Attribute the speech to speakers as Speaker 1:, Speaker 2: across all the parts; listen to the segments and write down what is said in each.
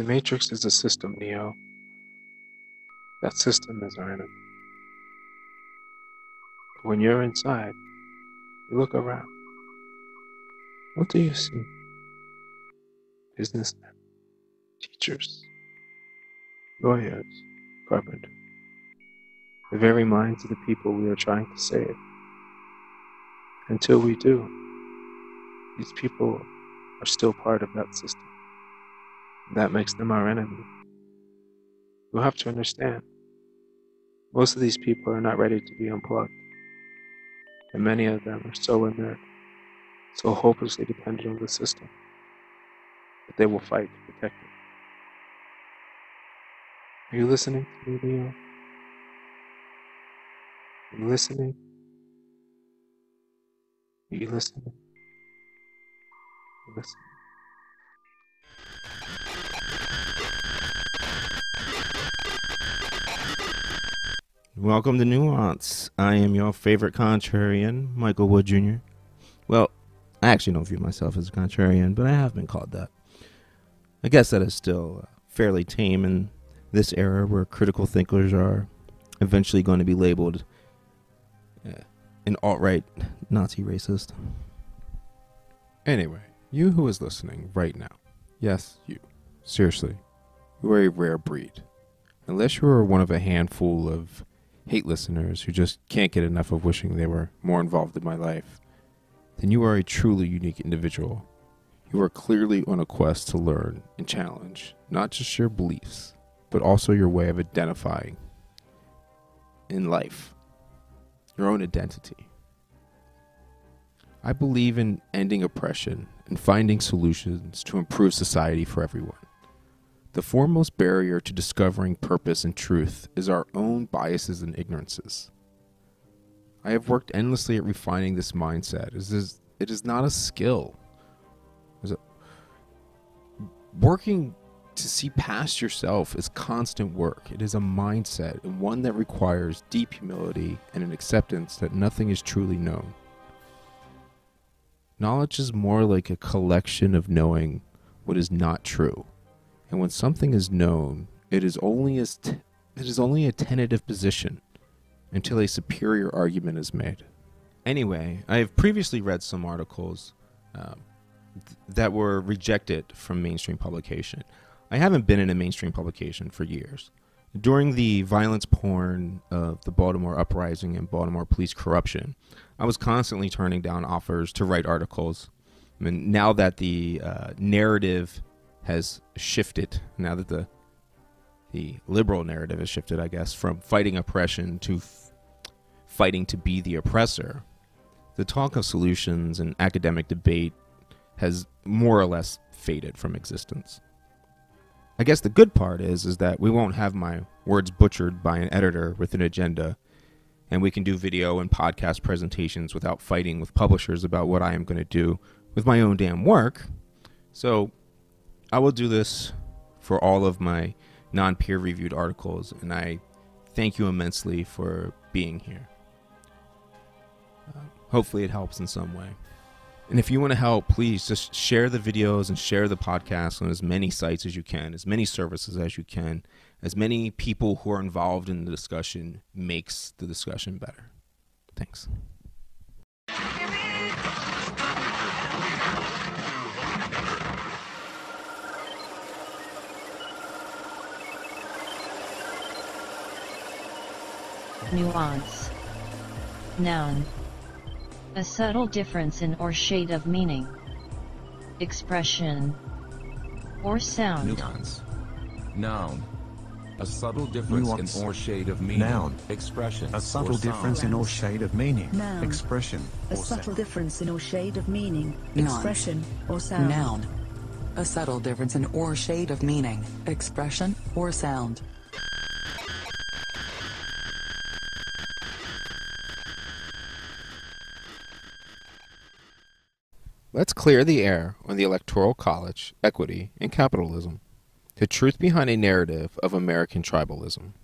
Speaker 1: The Matrix is a system, Neo. That system is our enemy. But when you're inside, you look around. What do you see? Businessmen, teachers, lawyers, carpenters, the very minds of the people we are trying to save. Until we do, these people are still part of that system. That makes them our enemy. You have to understand, most of these people are not ready to be unplugged. And many of them are so inert, so hopelessly dependent on the system, that they will fight to protect it. Are you listening to me, Neo? Are you listening? Are you listening? Are you listening?
Speaker 2: Welcome to Nuance. I am your favorite contrarian, Michael Wood Jr. Well, I actually don't view myself as a contrarian, but I have been called that. I guess that is still uh, fairly tame in this era where critical thinkers are eventually going to be labeled uh, an alt right Nazi racist.
Speaker 3: Anyway, you who is listening right now, yes, you, seriously, you are a rare breed. Unless you are one of a handful of hate listeners who just can't get enough of wishing they were more involved in my life, then you are a truly unique individual. You are clearly on a quest to learn and challenge not just your beliefs, but also your way of identifying in life, your own identity. I believe in ending oppression and finding solutions to improve society for everyone. The foremost barrier to discovering purpose and truth is our own biases and ignorances. I have worked endlessly at refining this mindset. It is, it is not a skill. Working to see past yourself is constant work. It is a mindset and one that requires deep humility and an acceptance that nothing is truly known. Knowledge is more like a collection of knowing what is not true. And when something is known, it is only as t- it is only a tentative position until a superior argument is made.
Speaker 2: Anyway, I have previously read some articles um, th- that were rejected from mainstream publication. I haven't been in a mainstream publication for years. During the violence porn of the Baltimore uprising and Baltimore police corruption, I was constantly turning down offers to write articles. I mean, now that the uh, narrative has shifted, now that the the liberal narrative has shifted, I guess, from fighting oppression to f- fighting to be the oppressor, the talk of solutions and academic debate has more or less faded from existence. I guess the good part is is that we won't have my words butchered by an editor with an agenda and we can do video and podcast presentations without fighting with publishers about what I am going to do with my own damn work. So I will do this for all of my non peer reviewed articles, and I thank you immensely for being here. Uh, hopefully, it helps in some way. And if you want to help, please just share the videos and share the podcast on as many sites as you can, as many services as you can. As many people who are involved in the discussion makes the discussion better. Thanks.
Speaker 4: Nuance. Noun. A subtle difference in or shade of meaning. Expression. Or sound.
Speaker 5: Nuance. Noun. A subtle difference
Speaker 6: Nuance.
Speaker 5: in or shade of meaning.
Speaker 6: Noun.
Speaker 5: Expression.
Speaker 6: A subtle
Speaker 5: or
Speaker 6: difference in or shade of meaning,
Speaker 7: Noun.
Speaker 6: expression,
Speaker 7: A
Speaker 6: or
Speaker 7: subtle
Speaker 6: sound.
Speaker 7: difference in or shade of meaning,
Speaker 8: Noun.
Speaker 7: expression, or sound.
Speaker 8: Noun. A subtle difference in or shade of meaning, expression, or sound.
Speaker 3: Let's clear the air on the Electoral College, equity, and capitalism. The truth behind a narrative of American tribalism.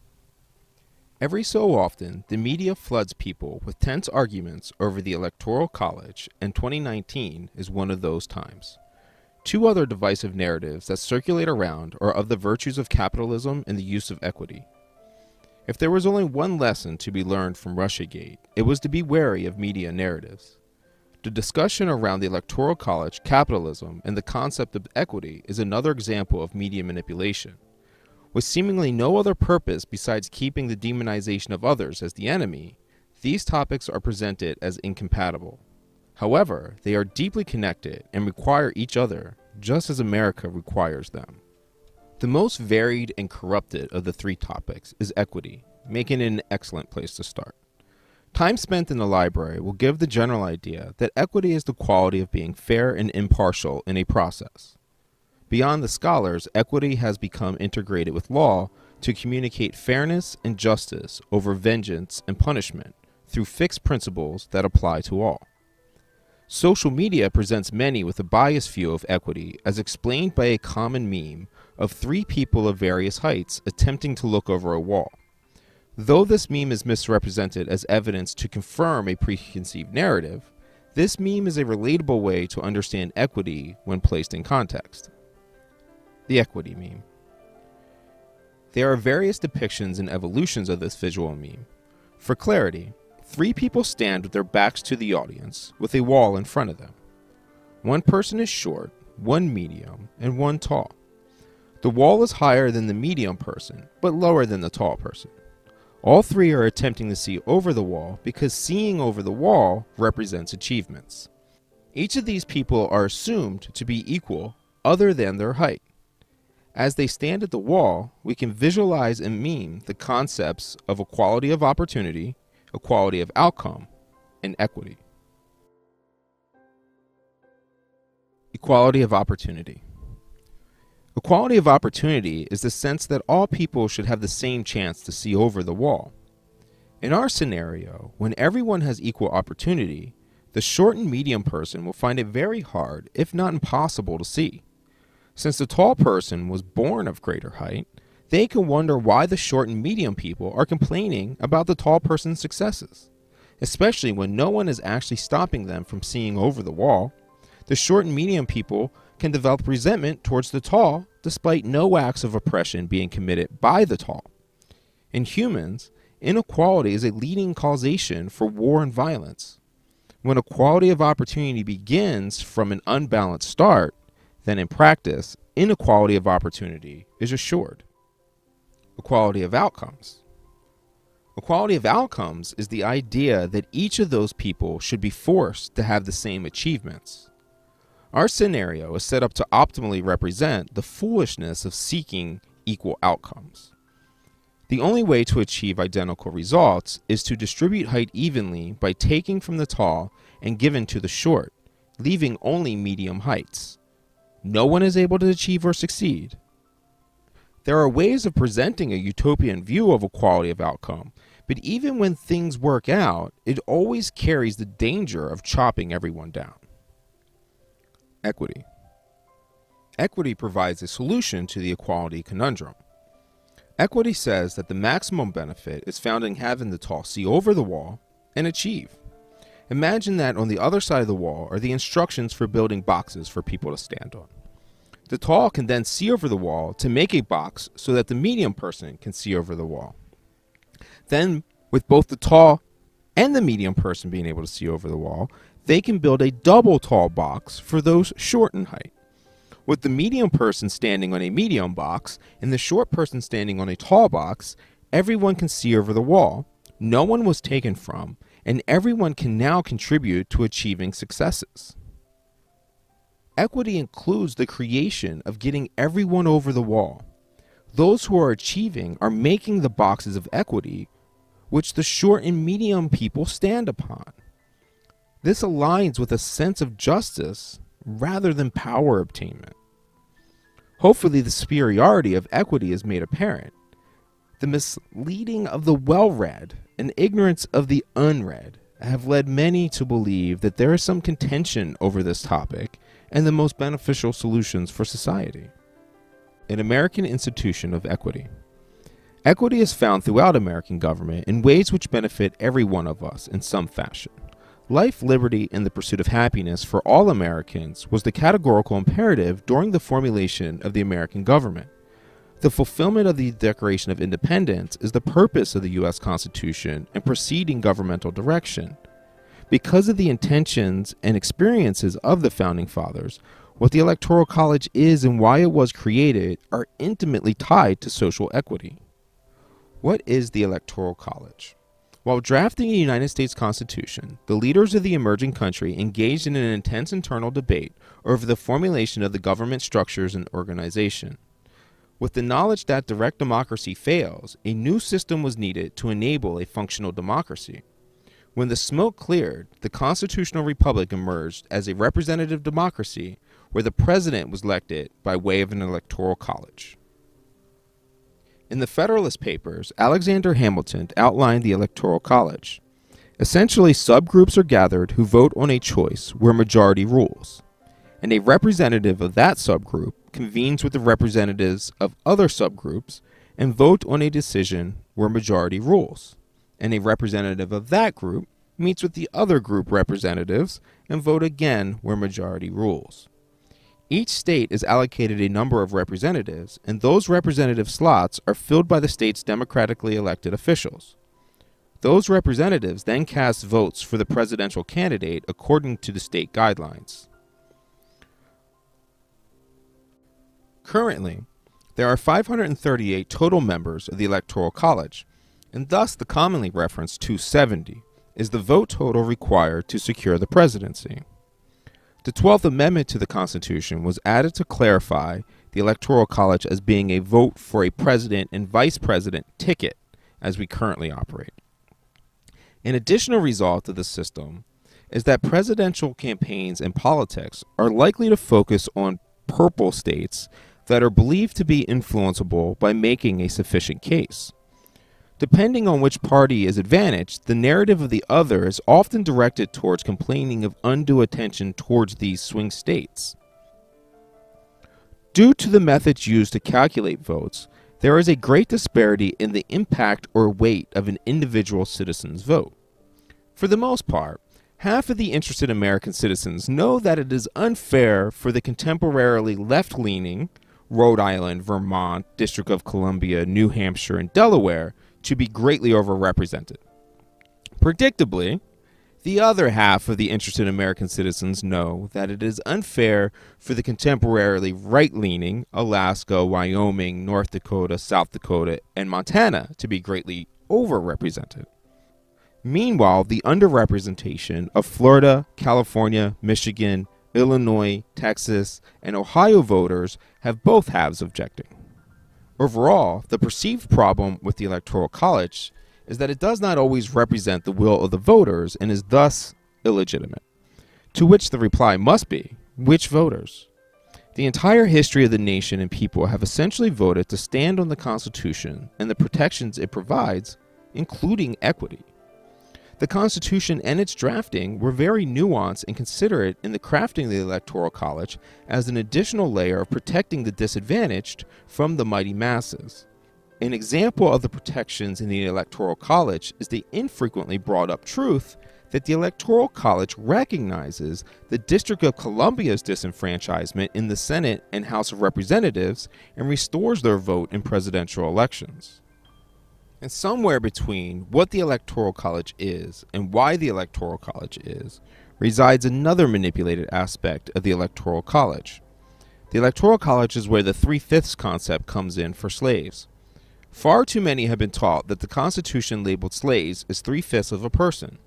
Speaker 3: Every so often, the media floods people with tense arguments over the Electoral College, and 2019 is one of those times.
Speaker 2: Two other divisive narratives that circulate around are of the virtues of capitalism and the use of equity. If there was only one lesson to be learned from Russiagate, it was to be wary of media narratives. The discussion around the Electoral College, capitalism, and the concept of equity is another example of media manipulation. With seemingly no other purpose besides keeping the demonization of others as the enemy, these topics are presented as incompatible. However, they are deeply connected and require each other, just as America requires them. The most varied and corrupted of the three topics is equity, making it an excellent place to start. Time spent in the library will give the general idea that equity is the quality of being fair and impartial in a process. Beyond the scholars, equity has become integrated with law to communicate fairness and justice over vengeance and punishment through fixed principles that apply to all. Social media presents many with a biased view of equity as explained by a common meme of three people of various heights attempting to look over a wall. Though this meme is misrepresented as evidence to confirm a preconceived narrative, this meme is a relatable way to understand equity when placed in context. The equity meme. There are various depictions and evolutions of this visual meme. For clarity, three people stand with their backs to the audience with a wall in front of them. One person is short, one medium, and one tall. The wall is higher than the medium person, but lower than the tall person. All three are attempting to see over the wall because seeing over the wall represents achievements. Each of these people are assumed to be equal other than their height. As they stand at the wall, we can visualize and meme the concepts of equality of opportunity, equality of outcome, and equity. Equality of opportunity. Equality of opportunity is the sense that all people should have the same chance to see over the wall. In our scenario, when everyone has equal opportunity, the short and medium person will find it very hard, if not impossible, to see. Since the tall person was born of greater height, they can wonder why the short and medium people are complaining about the tall person's successes, especially when no one is actually stopping them from seeing over the wall. The short and medium people can develop resentment towards the tall despite no acts of oppression being committed by the tall. In humans, inequality is a leading causation for war and violence. When equality of opportunity begins from an unbalanced start, then in practice, inequality of opportunity is assured. Equality of outcomes. Equality of outcomes is the idea that each of those people should be forced to have the same achievements. Our scenario is set up to optimally represent the foolishness of seeking equal outcomes. The only way to achieve identical results is to distribute height evenly by taking from the tall and giving to the short, leaving only medium heights no one is able to achieve or succeed. There are ways of presenting a utopian view of equality of outcome, but even when things work out, it always carries the danger of chopping everyone down. Equity. Equity provides a solution to the equality conundrum. Equity says that the maximum benefit is found in having the tall see over the wall and achieve. Imagine that on the other side of the wall are the instructions for building boxes for people to stand on. The tall can then see over the wall to make a box so that the medium person can see over the wall. Then, with both the tall and the medium person being able to see over the wall, they can build a double tall box for those short in height. With the medium person standing on a medium box and the short person standing on a tall box, everyone can see over the wall. No one was taken from, and everyone can now contribute to achieving successes. Equity includes the creation of getting everyone over the wall. Those who are achieving are making the boxes of equity, which the short and medium people stand upon. This aligns with a sense of justice rather than power obtainment. Hopefully, the superiority of equity is made apparent. The misleading of the well read and ignorance of the unread have led many to believe that there is some contention over this topic and the most beneficial solutions for society. An American institution of equity. Equity is found throughout American government in ways which benefit every one of us in some fashion. Life, liberty, and the pursuit of happiness for all Americans was the categorical imperative during the formulation of the American government. The fulfillment of the Declaration of Independence is the purpose of the U.S. Constitution and preceding governmental direction. Because of the intentions and experiences of the Founding Fathers, what the Electoral College is and why it was created are intimately tied to social equity. What is the Electoral College? While drafting the United States Constitution, the leaders of the emerging country engaged in an intense internal debate over the formulation of the government structures and organization. With the knowledge that direct democracy fails, a new system was needed to enable a functional democracy. When the smoke cleared, the constitutional republic emerged as a representative democracy where the president was elected by way of an electoral college. In the Federalist Papers, Alexander Hamilton outlined the Electoral College. Essentially, subgroups are gathered who vote on a choice where majority rules, and a representative of that subgroup convenes with the representatives of other subgroups and vote on a decision where majority rules, and a representative of that group meets with the other group representatives and vote again where majority rules. Each state is allocated a number of representatives, and those representative slots are filled by the state's democratically elected officials. Those representatives then cast votes for the presidential candidate according to the state guidelines. Currently, there are 538 total members of the Electoral College, and thus the commonly referenced 270 is the vote total required to secure the presidency. The 12th Amendment to the Constitution was added to clarify the Electoral College as being a vote for a president and vice president ticket as we currently operate. An additional result of the system is that presidential campaigns and politics are likely to focus on purple states that are believed to be influenceable by making a sufficient case. Depending on which party is advantaged, the narrative of the other is often directed towards complaining of undue attention towards these swing states. Due to the methods used to calculate votes, there is a great disparity in the impact or weight of an individual citizen's vote. For the most part, half of the interested American citizens know that it is unfair for the contemporarily left leaning Rhode Island, Vermont, District of Columbia, New Hampshire, and Delaware to be greatly overrepresented. Predictably, the other half of the interested American citizens know that it is unfair for the contemporarily right leaning Alaska, Wyoming, North Dakota, South Dakota, and Montana to be greatly overrepresented. Meanwhile, the underrepresentation of Florida, California, Michigan, Illinois, Texas, and Ohio voters have both halves objecting. Overall, the perceived problem with the Electoral College is that it does not always represent the will of the voters and is thus illegitimate. To which the reply must be which voters? The entire history of the nation and people have essentially voted to stand on the Constitution and the protections it provides, including equity. The Constitution and its drafting were very nuanced and considerate in the crafting of the Electoral College as an additional layer of protecting the disadvantaged from the mighty masses. An example of the protections in the Electoral College is the infrequently brought up truth that the Electoral College recognizes the District of Columbia's disenfranchisement in the Senate and House of Representatives and restores their vote in presidential elections. And somewhere between what the Electoral College is and why the Electoral College is resides another manipulated aspect of the Electoral College. The Electoral College is where the three fifths concept comes in for slaves. Far too many have been taught that the Constitution labeled slaves as three fifths of a person.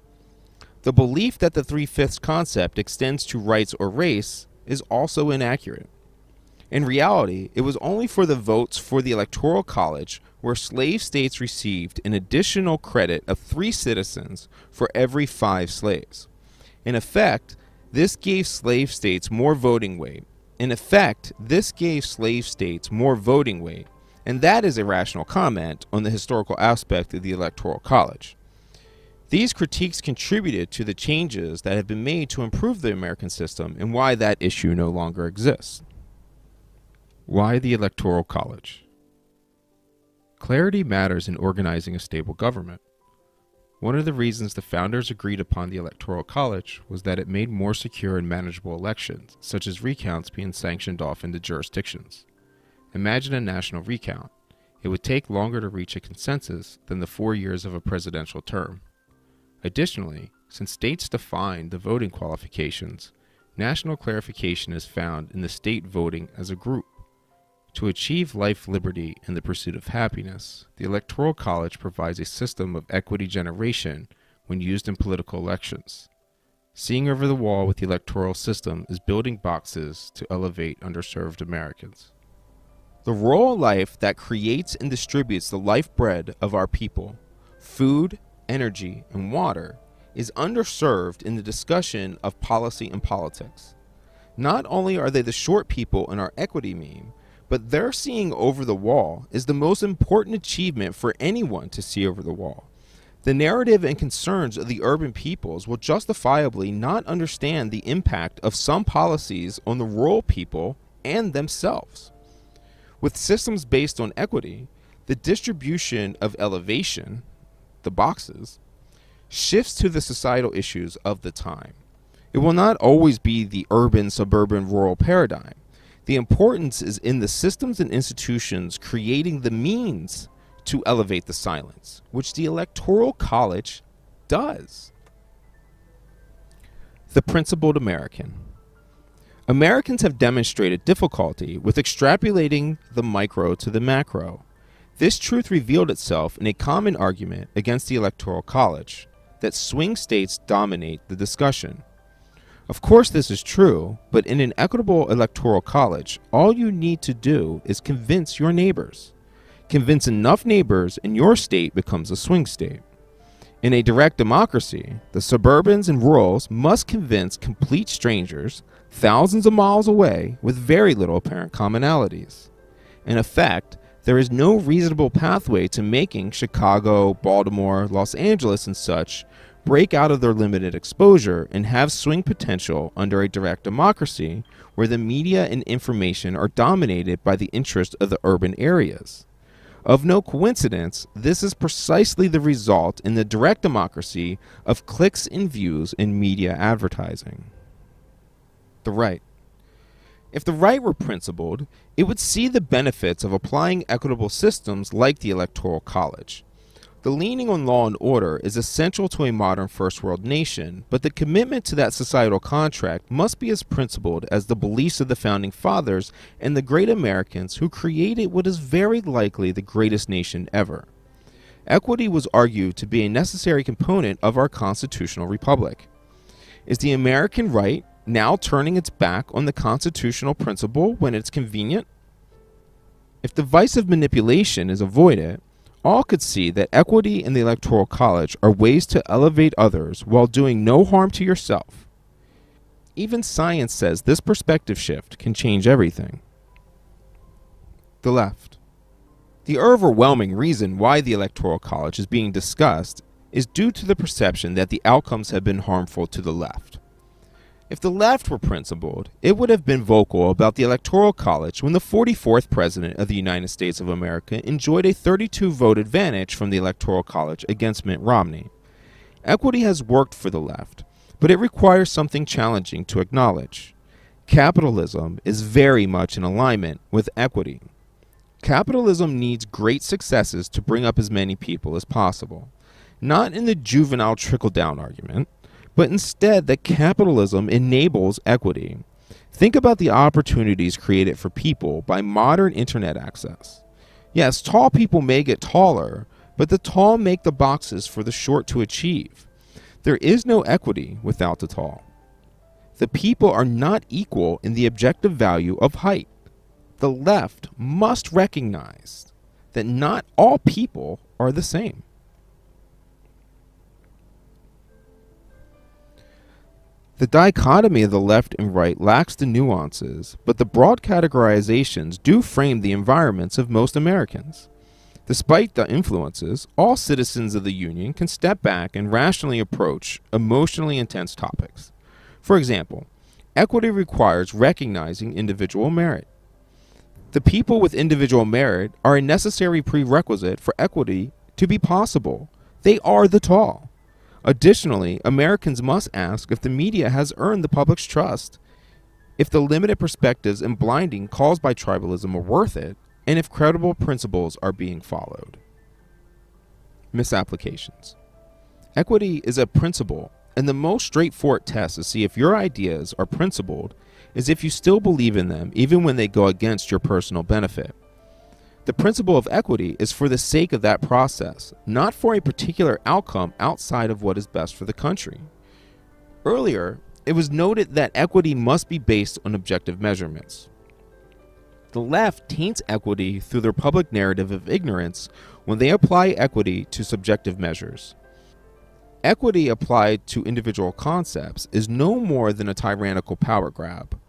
Speaker 2: The belief that the three fifths concept extends to rights or race is also inaccurate. In reality, it was only for the votes for the Electoral College where slave states received an additional credit of three citizens for every five slaves. In effect, this gave slave states more voting weight. In effect, this gave slave states more voting weight, and that is a rational comment on the historical aspect of the Electoral College. These critiques contributed to the changes that have been made to improve the American system and why that issue no longer exists. Why the Electoral College? Clarity matters in organizing a stable government.
Speaker 3: One of the reasons the founders agreed upon the Electoral College was that it made more secure and manageable elections, such as recounts being sanctioned off into jurisdictions. Imagine a national recount. It would take longer to reach a consensus than the four years of a presidential term. Additionally, since states define the voting qualifications, national clarification is found in the state voting as a group. To achieve life, liberty, and the pursuit of happiness, the Electoral College provides a system of equity generation when used in political elections. Seeing over the wall with the electoral system is building boxes to elevate underserved Americans.
Speaker 2: The rural life that creates and distributes the life bread of our people, food, energy, and water, is underserved in the discussion of policy and politics. Not only are they the short people in our equity meme, but their seeing over the wall is the most important achievement for anyone to see over the wall. The narrative and concerns of the urban peoples will justifiably not understand the impact of some policies on the rural people and themselves. With systems based on equity, the distribution of elevation, the boxes, shifts to the societal issues of the time. It will not always be the urban, suburban, rural paradigm. The importance is in the systems and institutions creating the means to elevate the silence, which the Electoral College does. The Principled American. Americans have demonstrated difficulty with extrapolating the micro to the macro. This truth revealed itself in a common argument against the Electoral College that swing states dominate the discussion. Of course, this is true, but in an equitable electoral college, all you need to do is convince your neighbors. Convince enough neighbors, and your state becomes a swing state. In a direct democracy, the suburbans and rurals must convince complete strangers thousands of miles away with very little apparent commonalities. In effect, there is no reasonable pathway to making Chicago, Baltimore, Los Angeles, and such break out of their limited exposure and have swing potential under a direct democracy where the media and information are dominated by the interest of the urban areas. Of no coincidence, this is precisely the result in the direct democracy of clicks and views in media advertising. The right. If the right were principled, it would see the benefits of applying equitable systems like the Electoral College. The leaning on law and order is essential to a modern first world nation, but the commitment to that societal contract must be as principled as the beliefs of the founding fathers and the great Americans who created what is very likely the greatest nation ever. Equity was argued to be a necessary component of our constitutional republic. Is the American right now turning its back on the constitutional principle when it's convenient? If the vice of manipulation is avoided, all could see that equity and the Electoral College are ways to elevate others while doing no harm to yourself. Even science says this perspective shift can change everything. The left. The overwhelming reason why the Electoral College is being discussed is due to the perception that the outcomes have been harmful to the left. If the left were principled, it would have been vocal about the Electoral College when the 44th President of the United States of America enjoyed a 32 vote advantage from the Electoral College against Mitt Romney. Equity has worked for the left, but it requires something challenging to acknowledge. Capitalism is very much in alignment with equity. Capitalism needs great successes to bring up as many people as possible, not in the juvenile trickle down argument but instead that capitalism enables equity. Think about the opportunities created for people by modern internet access. Yes, tall people may get taller, but the tall make the boxes for the short to achieve. There is no equity without the tall. The people are not equal in the objective value of height. The left must recognize that not all people are the same. The dichotomy of the left and right lacks the nuances, but the broad categorizations do frame the environments of most Americans. Despite the influences, all citizens of the Union can step back and rationally approach emotionally intense topics. For example, equity requires recognizing individual merit. The people with individual merit are a necessary prerequisite for equity to be possible. They are the tall. Additionally, Americans must ask if the media has earned the public's trust, if the limited perspectives and blinding caused by tribalism are worth it, and if credible principles are being followed. Misapplications. Equity is a principle, and the most straightforward test to see if your ideas are principled is if you still believe in them even when they go against your personal benefit. The principle of equity is for the sake of that process, not for a particular outcome outside of what is best for the country. Earlier, it was noted that equity must be based on objective measurements. The left taints equity through their public narrative of ignorance when they apply equity to subjective measures. Equity applied to individual concepts is no more than a tyrannical power grab.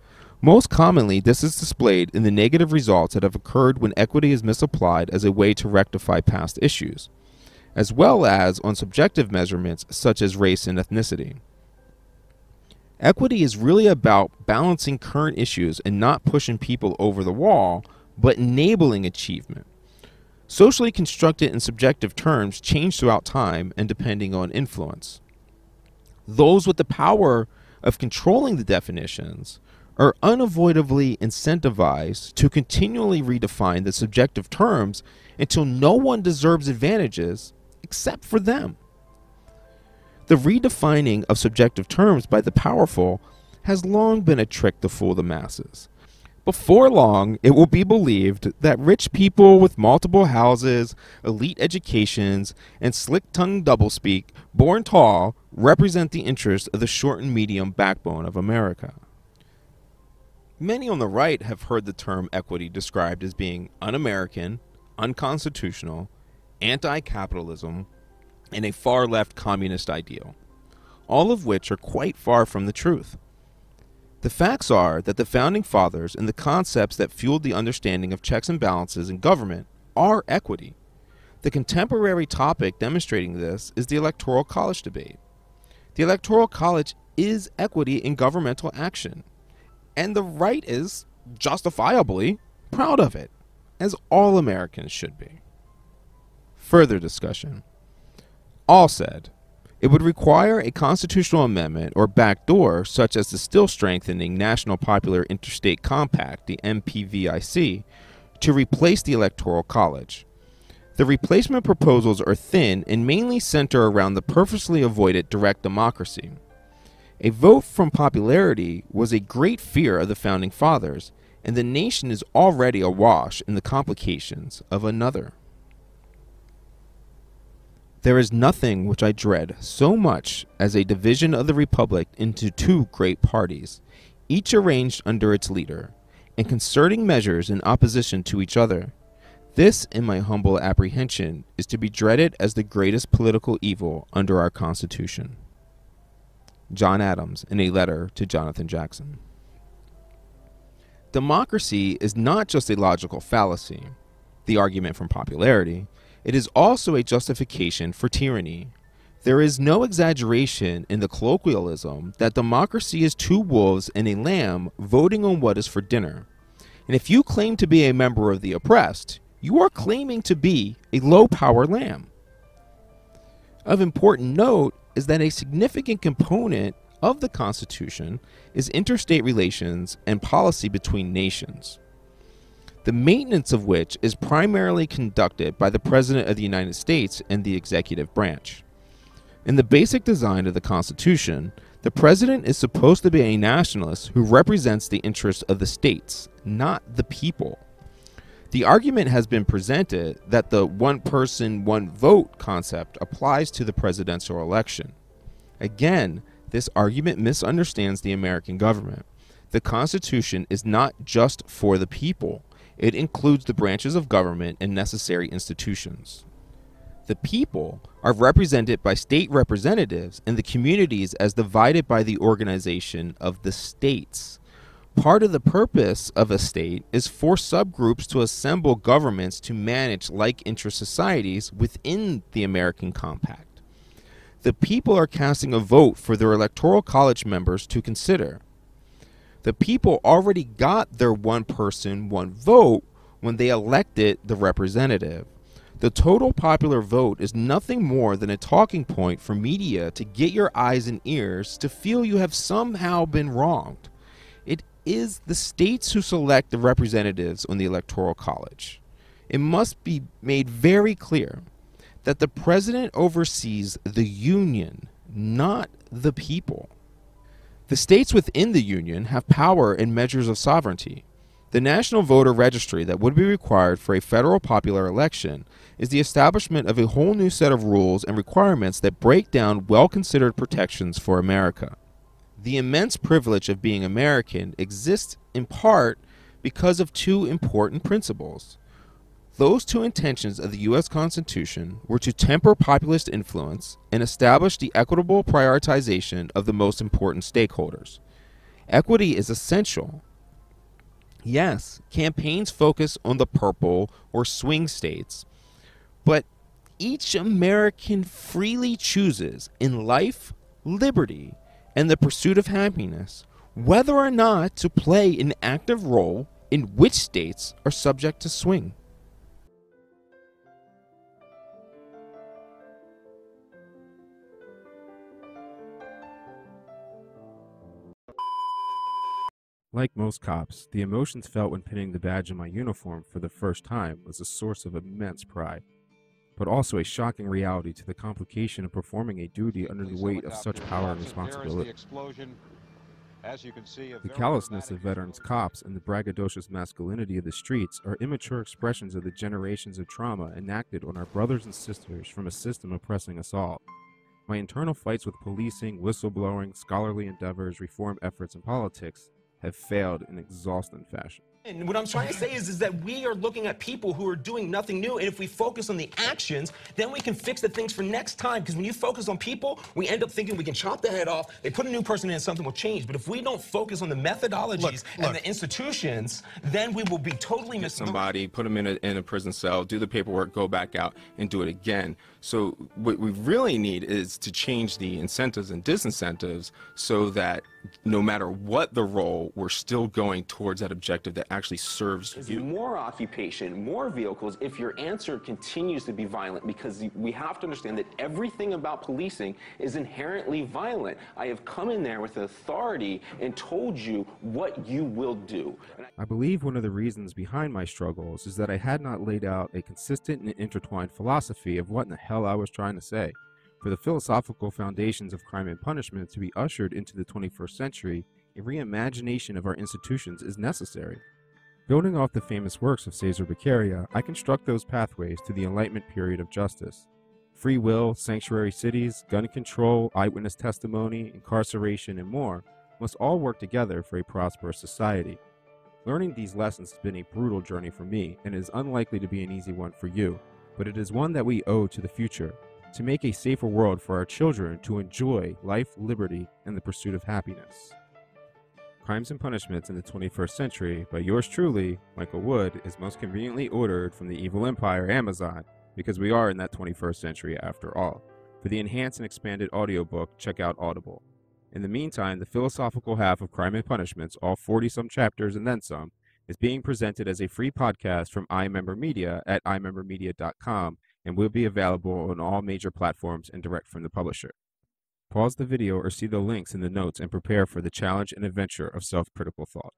Speaker 2: Most commonly, this is displayed in the negative results that have occurred when equity is misapplied as a way to rectify past issues, as well as on subjective measurements such as race and ethnicity. Equity is really about balancing current issues and not pushing people over the wall, but enabling achievement. Socially constructed and subjective terms change throughout time and depending on influence. Those with the power of controlling the definitions are unavoidably incentivized to continually redefine the subjective terms until no one deserves advantages except for them. The redefining of subjective terms by the powerful has long been a trick to fool the masses. Before long, it will be believed that rich people with multiple houses, elite educations, and slick tongued doublespeak, born tall, represent the interests of the short and medium backbone of America. Many on the right have heard the term equity described as being un American, unconstitutional, anti capitalism, and a far left communist ideal, all of which are quite far from the truth. The facts are that the founding fathers and the concepts that fueled the understanding of checks and balances in government are equity. The contemporary topic demonstrating this is the Electoral College debate. The Electoral College is equity in governmental action, and the right is, justifiably, proud of it, as all Americans should be. Further discussion. All said, it would require a constitutional amendment or backdoor, such as the still strengthening National Popular Interstate Compact, the NPVIC, to replace the Electoral College. The replacement proposals are thin and mainly center around the purposely avoided direct democracy. A vote from popularity was a great fear of the Founding Fathers, and the nation is already awash in the complications of another. There is nothing which I dread so much as a division of the Republic into two great parties, each arranged under its leader, and concerting measures in opposition to each other. This, in my humble apprehension, is to be dreaded as the greatest political evil under our Constitution. John Adams, in a letter to Jonathan Jackson. Democracy is not just a logical fallacy, the argument from popularity it is also a justification for tyranny. There is no exaggeration in the colloquialism that democracy is two wolves and a lamb voting on what is for dinner. And if you claim to be a member of the oppressed, you are claiming to be a low power lamb. Of important note is that a significant component of the Constitution is interstate relations and policy between nations the maintenance of which is primarily conducted by the President of the United States and the executive branch. In the basic design of the Constitution, the President is supposed to be a nationalist who represents the interests of the states, not the people. The argument has been presented that the one person, one vote concept applies to the presidential election. Again, this argument misunderstands the American government. The Constitution is not just for the people, it includes the branches of government and necessary institutions. The people are represented by state representatives and the communities as divided by the organization of the states. Part of the purpose of a state is for subgroups to assemble governments to manage like interest societies within the American Compact. The people are casting a vote for their electoral college members to consider the people already got their one person, one vote when they elected the representative.
Speaker 9: The total popular vote is nothing more than a talking point for media to get your eyes and ears to feel you have somehow been wronged. Is the states who select the representatives on the Electoral College. It must be made very clear that the president oversees the union, not the people. The states within the union have power in measures of sovereignty. The national voter registry that would be required for a federal popular election is the establishment of a whole new set of rules and requirements that break down well considered protections for America. The immense privilege of being American exists in part because of two important principles. Those two intentions of the U.S. Constitution were to temper populist influence and establish the equitable prioritization of the most important stakeholders. Equity is essential. Yes, campaigns focus on the purple or swing states, but each American freely chooses in life, liberty, and the pursuit of happiness whether or not to play an active role in which states are subject to swing.
Speaker 2: Like most cops, the emotions felt when pinning the badge on my uniform for the first time was a source of immense pride, but also a shocking reality to the complication of performing a duty under the weight of such power and responsibility. The callousness of veterans cops and the braggadocious masculinity of the streets are immature expressions of the generations of trauma enacted on our brothers and sisters from a system oppressing us all. My internal fights with policing, whistleblowing, scholarly endeavors, reform efforts, and politics have failed in exhausting fashion.
Speaker 10: And what I'm trying to say is, is that we are looking at people who are doing nothing new, and if we focus on the actions, then we can fix the things for next time. Because when you focus on people, we end up thinking we can chop the head off, they put a new person in, and something will change. But if we don't focus on the methodologies
Speaker 9: Look,
Speaker 10: and
Speaker 9: look.
Speaker 10: the institutions, then we will be totally
Speaker 9: Get
Speaker 10: missing.
Speaker 9: somebody, put them in a, in a prison cell, do the paperwork, go back out, and do it again. So what we really need is to change the incentives and disincentives so that no matter what the role, we're still going towards that objective that actually serves
Speaker 11: is
Speaker 9: you.
Speaker 11: more occupation, more vehicles if your answer continues to be violent because we have to understand that everything about policing is inherently violent. I have come in there with authority and told you what you will do. And I-
Speaker 2: I believe one of the reasons behind my struggles is that I had not laid out a consistent and intertwined philosophy of what in the hell I was trying to say. For the philosophical foundations of crime and punishment to be ushered into the 21st century, a reimagination of our institutions is necessary. Building off the famous works of Cesar Beccaria, I construct those pathways to the Enlightenment period of justice. Free will, sanctuary cities, gun control, eyewitness testimony, incarceration, and more must all work together for a prosperous society. Learning these lessons has been a brutal journey for me and is unlikely to be an easy one for you, but it is one that we owe to the future to make a safer world for our children to enjoy life, liberty, and the pursuit of happiness. Crimes and Punishments in the 21st Century by yours truly, Michael Wood, is most conveniently ordered from the evil empire Amazon because we are in that 21st century after all. For the enhanced and expanded audiobook, check out Audible. In the meantime, the philosophical half of Crime and Punishments, all 40 some chapters and then some, is being presented as a free podcast from iMember Media at imembermedia.com and will be available on all major platforms and direct from the publisher. Pause the video or see the links in the notes and prepare for the challenge and adventure of self critical thought.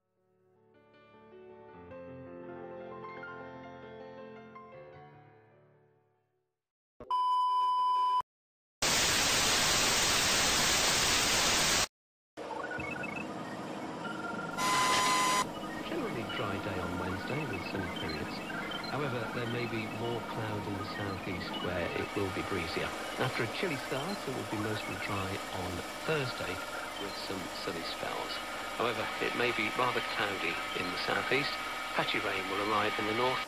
Speaker 12: After a chilly start, it will be mostly dry on Thursday with some sunny spells. However, it may be rather cloudy in the southeast. Patchy rain will arrive in the north